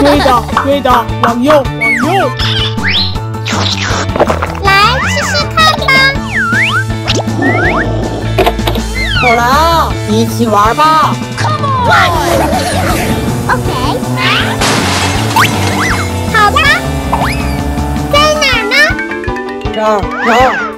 对的，对的，往右，往右。来试试看吧。好了，一起玩吧。Come on。OK。好吧，在哪儿呢？这儿，这儿。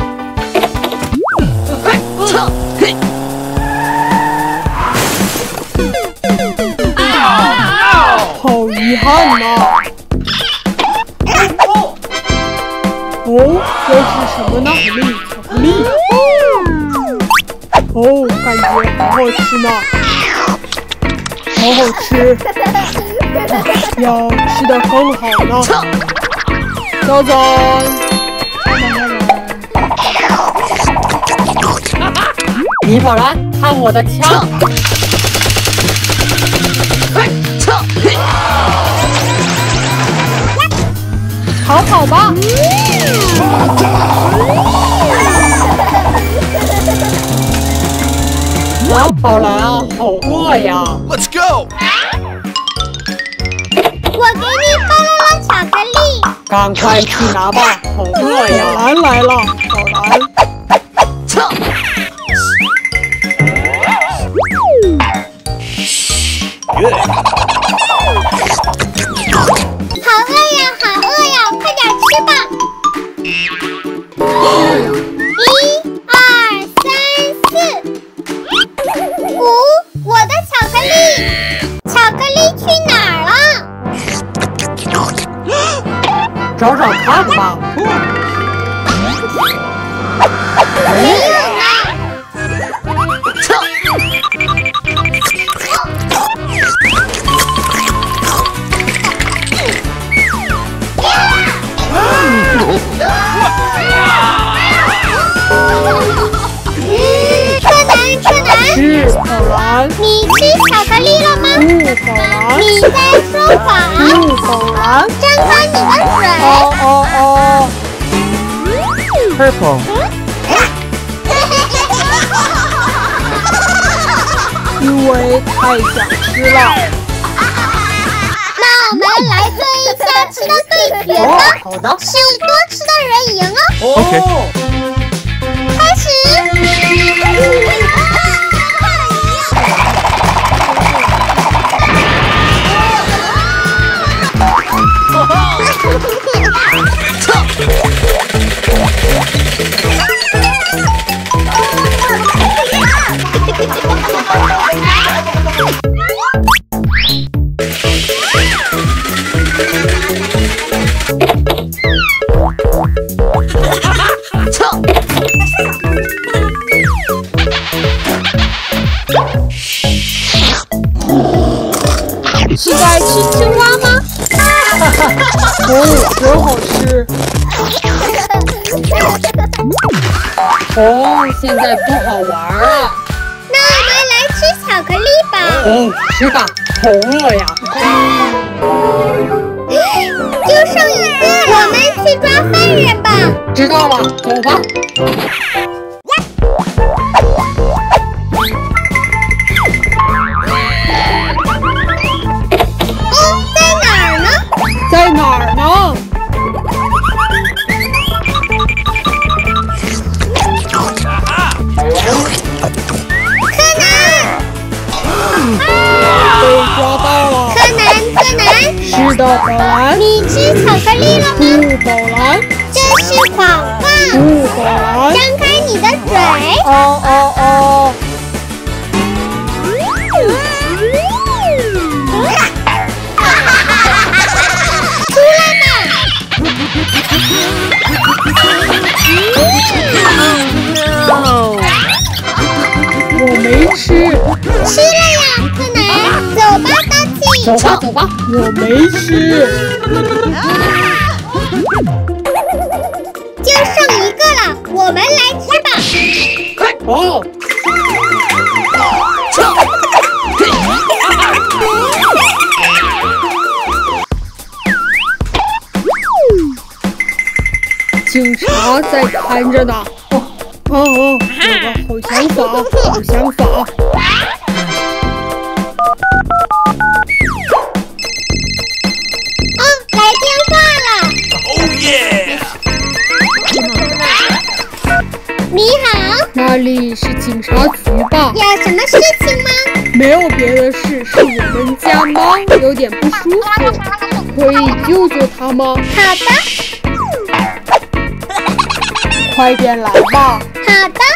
吃呢，好好吃，要吃的更好呢。走走。你跑来，看我的枪！逃跑吧！小宝兰啊，好饿呀！Let's go! 我给你包了了巧克力。赶快去拿吧，好饿宝呀！兰来了，宝兰。好饿呀，好饿呀，快点吃吧。了？找找看吧。没有呢。柯南，柯南，是宝兰，你吃巧克力了吗？不宝兰，你在说谎。Purple. 因为太想吃了。那我们来做一下吃的对决哦吧，，好的。是多吃的人赢哦。哦，开始。哦，真好吃。哦，现在不好玩了。那我们来吃巧克力吧。哦，吃吧，好饿呀！就剩一个了，我们去抓犯人吧。知道了，走吧。的，宝蓝。你吃巧克力了吗？不宝蓝，这是谎话。不宝蓝。张开你的嘴。哦哦哦，走吧，走吧。我没吃。就剩一个了，我们来吃吧。哦，警察在看着呢。哦哦哦，有个好想法，好想法。警察局吧？有什么事情吗？没有别的事，是我们家猫有点不舒服，可以救救它吗？好的，快点来吧！好的。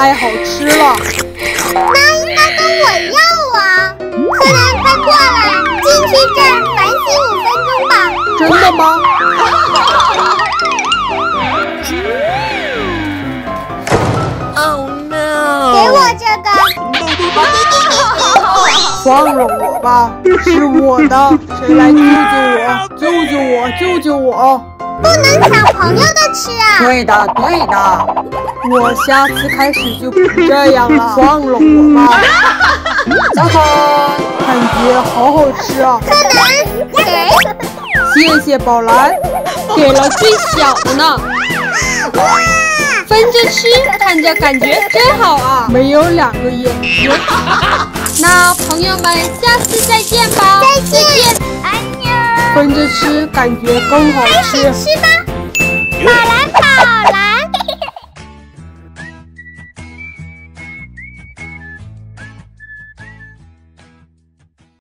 太好吃了。那应该跟我要啊！柯南，快过来，进去这儿反省五分钟吧。真的吗？Oh 给！我这个。放了我吧，是我的，谁来救救我？救救我！救救我！不能抢朋友的吃啊！对的，对的。我下次开始就不这样了。放了我吧，哈哈。感觉好好吃啊！柯南，给。谢谢宝蓝，给了最小的呢。分着吃，看着感觉真好啊！没有两个眼睛。那朋友们，下次再见吧！再见，安妞。分着吃，感觉更好开吃始。吃吧，宝蓝宝蓝。